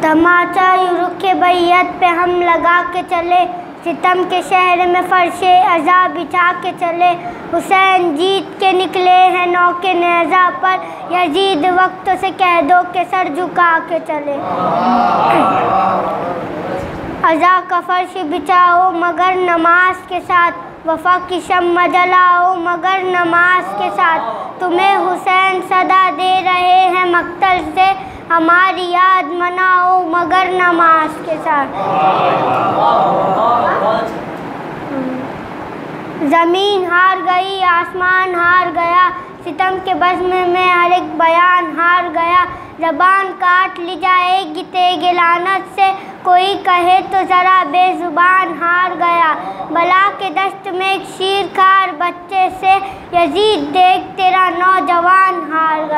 تماچا York کے بیت پہ ہم لگا کے چلے، ستم کے شہر میں فرش ازا بچھا کے چلے۔ حسین جیت کے نکلے ہیں نو کے نیزہ پر۔ یزید وقت سے کہہ دو کہ سر جھکا کے چلے۔ ازا کا فرش بچھاؤ مگر نماز کے ساتھ وفا کی شمع جلاؤ، مگر نماز کے ساتھ تمہیں حسین صدا دے رہے ہیں مقتل سے، ہماری یاد مناؤ، مگر نماز کے ساتھ۔ زمین ہار گئی، آسمان ہار گیا، ستم کے بزم میں ہر ایک بیان ہار گیا۔ زبان کاٹ لی جائے گی تیغ لانت سے۔ کوئی کہے تو ذرا بے زبان ہار گیا۔ بلا کے دشت میں ایک شیر کار بچے سے۔ یزید دیکھ تیرا نوجوان ہار گیا۔